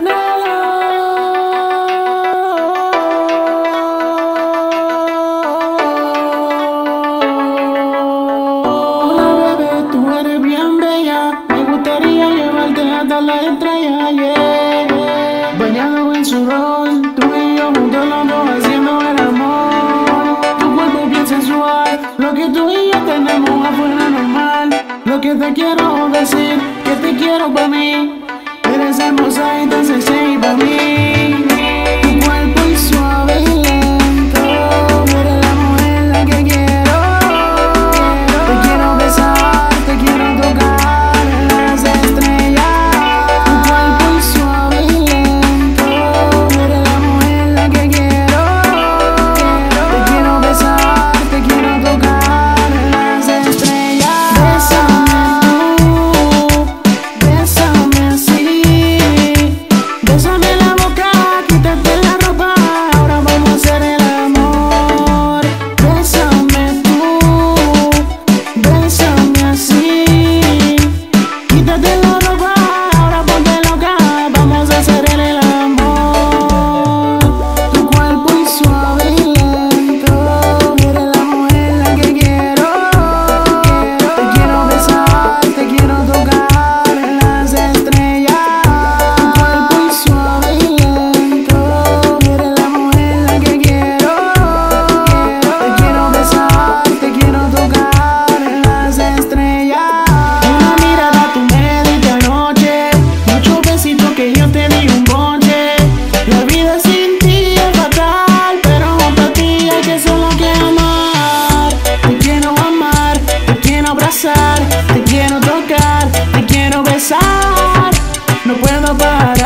Nada, hola bebé, tú eres bien bella. Me gustaría llevarte hasta la estrella. Ayer, bañado en su rol, tu hijo murió lando haciendo el amor. Tu cuerpo ser bien sensual, lo que tú y yo tenemos es bueno, normal. Lo que te quiero decir que te quiero para mí. pensemos ahí, entonces sí, a mí. Quiero tocar, te quiero besar, no puedo parar.